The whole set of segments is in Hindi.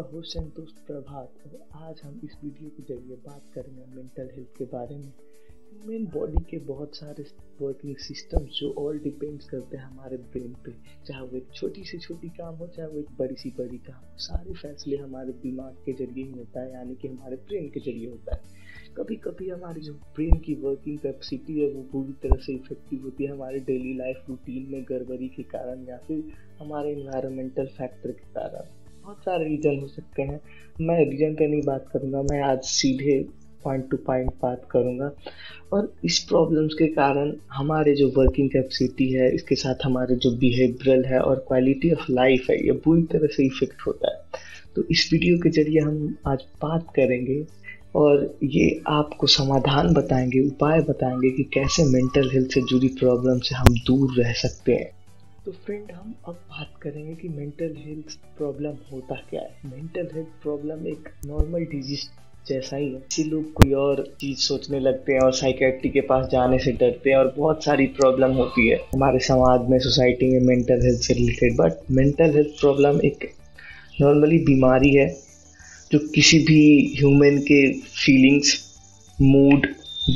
आपका होस्ट एंड दोस्त प्रभात। और आज हम इस वीडियो के ज़रिए बात करेंगे मेंटल हेल्थ के बारे में। ह्यूमन बॉडी के बहुत सारे वर्किंग सिस्टम्स जो ऑल डिपेंड्स करते हैं हमारे ब्रेन पे। चाहे वो एक छोटी से छोटी काम हो, चाहे वो एक बड़ी सी बड़ी काम हो। सारे फैसले हमारे दिमाग के ज़रिए ही होता है, यानी कि हमारे ब्रेन के ज़रिए होता है। कभी कभी हमारी जो ब्रेन की वर्किंग कैपेसिटी है, वो पूरी तरह से इफ़ेक्टिव होती है हमारे डेली लाइफ रूटीन में गड़बड़ी के कारण या फिर हमारे इन्वायरमेंटल फैक्टर के कारण। बहुत सारे रीजन हो सकते हैं। मैं रीजन पे नहीं बात करूँगा, मैं आज सीधे पॉइंट टू पॉइंट बात करूँगा। और इस प्रॉब्लम्स के कारण हमारे जो वर्किंग कैपेसिटी है, इसके साथ हमारे जो बिहेवियरल है और क्वालिटी ऑफ़ लाइफ है, ये पूरी तरह से इफ़ेक्ट होता है। तो इस वीडियो के ज़रिए हम आज बात करेंगे और ये आपको समाधान बताएँगे, उपाय बताएँगे कि कैसे मेंटल हेल्थ से जुड़ी प्रॉब्लम से हम दूर रह सकते हैं। तो फ्रेंड हम अब बात करेंगे कि मेंटल हेल्थ प्रॉब्लम होता क्या है। मेंटल हेल्थ प्रॉब्लम एक नॉर्मल डिज़ीज़ जैसा ही है। इसी लोग कोई और चीज़ सोचने लगते हैं और साइकेट्री के पास जाने से डरते हैं और बहुत सारी प्रॉब्लम होती है। हमारे समाज में सोसाइटी में मेंटल हेल्थ से related but mental health problem एक नॉर्मली बीमारी है, जो किसी भी ह्यूमन के फीलिंग्स मूड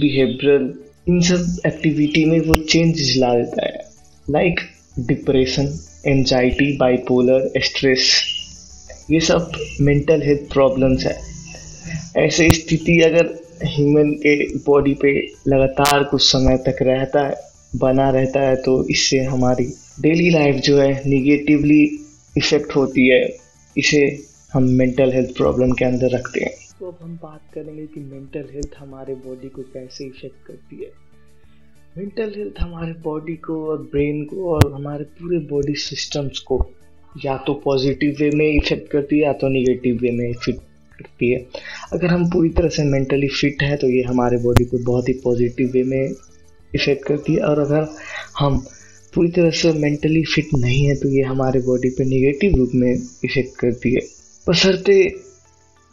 बिहेवियरल इन सब एक्टिविटी में वो चेंज ला देता है। Like depression anxiety bipolar stress ये सब मेंटल हेल्थ प्रॉब्लम्स है। ऐसे स्थिति अगर ह्यूमन के बॉडी पे लगातार कुछ समय तक रहता है, बना रहता है तो इससे हमारी डेली लाइफ जो है निगेटिवली इफ़ेक्ट होती है। इसे हम मेंटल हेल्थ प्रॉब्लम के अंदर रखते हैं। तो अब हम बात करेंगे कि मेंटल हेल्थ हमारे बॉडी को कैसे इफ़ेक्ट करती है। मेंटल हेल्थ हमारे बॉडी को और ब्रेन को और हमारे पूरे बॉडी सिस्टम्स को या तो पॉजिटिव वे में इफ़ेक्ट करती है या तो निगेटिव वे में इफ़ेक्ट करती है। अगर हम पूरी तरह से मेंटली फिट है तो ये हमारे बॉडी को बहुत ही पॉजिटिव वे में इफ़ेक्ट करती है। और अगर हम पूरी तरह से मेंटली फिट नहीं है तो ये हमारे बॉडी पे निगेटिव रूप में इफ़ेक्ट करती है। बसरते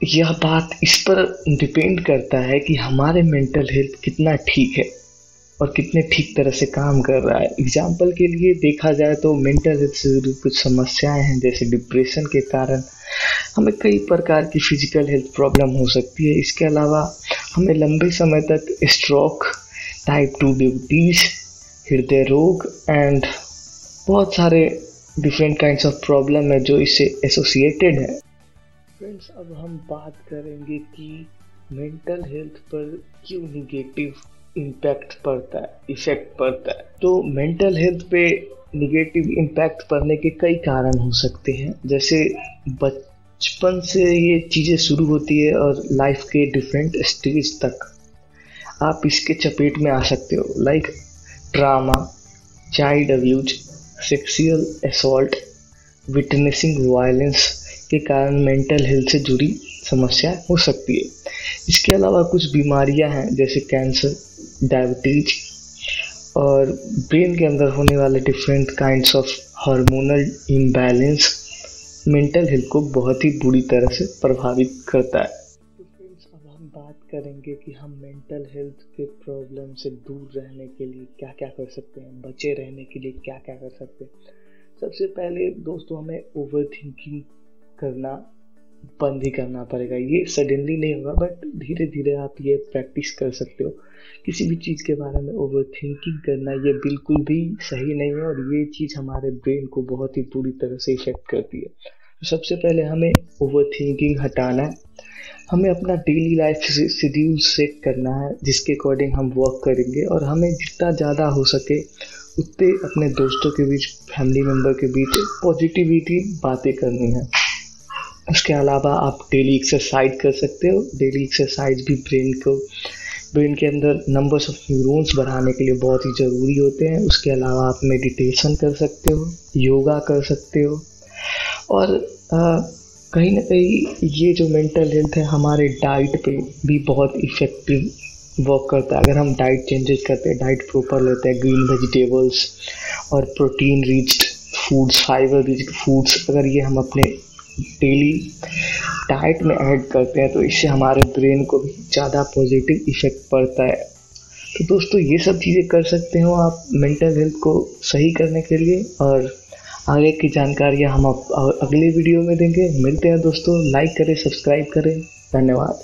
यह बात इस पर डिपेंड करता है कि हमारे मेंटल हेल्थ कितना ठीक है। और कितने ठीक तरह से काम कर रहा है। एग्ज़ाम्पल के लिए देखा जाए तो मेंटल हेल्थ से जुड़ी कुछ समस्याएँ हैं, जैसे डिप्रेशन के कारण हमें कई प्रकार की फ़िज़िकल हेल्थ प्रॉब्लम हो सकती है। इसके अलावा हमें लंबे समय तक स्ट्रोक टाइप टू डायबिटीज़ हृदय रोग एंड बहुत सारे डिफरेंट काइंड्स ऑफ़ प्रॉब्लम है जो इससे एसोसिएटेड है। फ्रेंड्स अब हम बात करेंगे कि मेंटल हेल्थ पर क्यों निगेटिव इम्पैक्ट पड़ता है इफ़ेक्ट पड़ता है। तो मेंटल हेल्थ पे निगेटिव इम्पैक्ट पड़ने के कई कारण हो सकते हैं। जैसे बचपन से ये चीज़ें शुरू होती है और लाइफ के डिफरेंट स्टेज तक। आप इसके चपेट में आ सकते हो। Like trauma child abuse sexual assault witnessing violence के कारण मेंटल हेल्थ से जुड़ी समस्या हो सकती है। इसके अलावा कुछ बीमारियाँ हैं, जैसे कैंसर डायबिटीज़ और ब्रेन के अंदर होने वाले different kinds of hormonal imbalance mental health को बहुत ही बुरी तरह से प्रभावित करता है। तो फ्रेंड्स अब हम बात करेंगे कि हम मेंटल हेल्थ के प्रॉब्लम से दूर रहने के लिए क्या क्या कर सकते हैं, बचे रहने के लिए क्या क्या कर सकते हैं। सबसे पहले दोस्तों, हमें ओवर थिंकिंग करना बंद ही करना पड़ेगा। ये सडनली नहीं होगा बट धीरे धीरे आप ये प्रैक्टिस कर सकते हो। किसी भी चीज़ के बारे में ओवर थिंकिंग करना ये बिल्कुल भी सही नहीं है और ये चीज़ हमारे ब्रेन को बहुत ही पूरी तरह से इफ़ेक्ट करती है। तो सबसे पहले हमें ओवर थिंकिंग हटाना है। हमें अपना डेली लाइफ शेड्यूल सेट करना है, जिसके अकॉर्डिंग हम वर्क करेंगे और हमें जितना ज़्यादा हो सके, उतने अपने दोस्तों के बीच फैमिली मेंबर के बीच पॉजिटिविटी बातें करनी है। उसके अलावा आप डेली एक्सरसाइज कर सकते हो। डेली एक्सरसाइज भी ब्रेन को ब्रेन के अंदर नंबर्स ऑफ़ न्यूरॉन्स बढ़ाने के लिए बहुत ही ज़रूरी होते हैं। उसके अलावा आप मेडिटेशन कर सकते हो योगा कर सकते हो। और आ, कहीं ना कहीं ये जो मेंटल हेल्थ है हमारे डाइट पे भी बहुत इफ़ेक्टिव वर्क करता है। अगर हम डाइट चेंजेस करते हैं डाइट प्रॉपर लेते हैं ग्रीन वेजिटेबल्स और protein riched foods fibre riched foods अगर ये हम अपने डेली डाइट में ऐड करते हैं तो इससे हमारे ब्रेन को भी ज़्यादा पॉजिटिव इफ़ेक्ट पड़ता है। तो दोस्तों, ये सब चीज़ें कर सकते हो आप मेंटल हेल्थ को सही करने के लिए और आगे की जानकारियाँ हम अगले वीडियो में देंगे। मिलते हैं दोस्तों लाइक करें सब्सक्राइब करें। धन्यवाद।